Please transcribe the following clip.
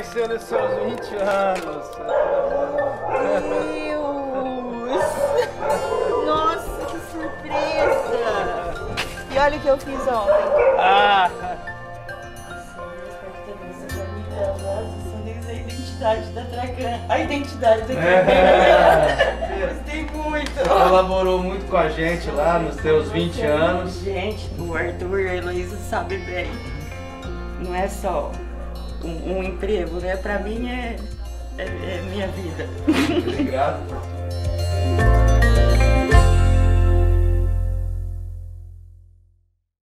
conheceu nos seus 20 anos. Deus! Nossa, que surpresa! E olha o que eu fiz ontem. Ah, a identidade da Tracan. A identidade da É. Gostei muito. você colaborou muito com a gente lá nos teus 20 anos. Gente, o Arthur e a Heloísa sabem bem. Não é só um, um emprego, né? Pra mim é, é, é minha vida. Obrigado